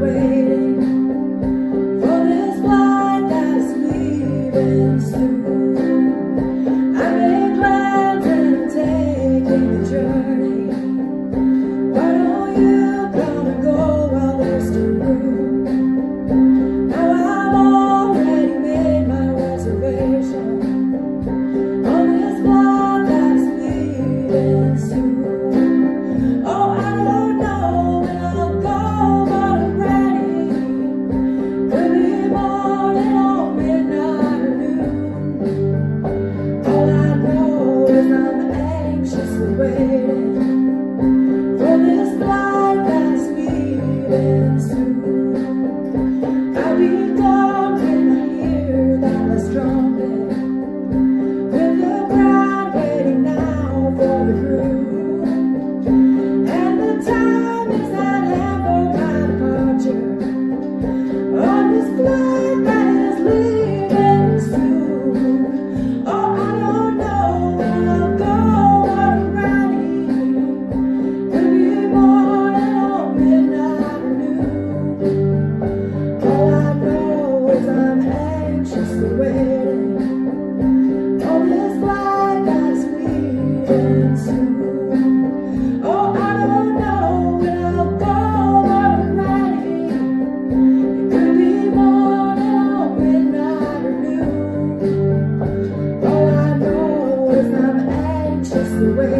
waiting.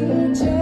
时间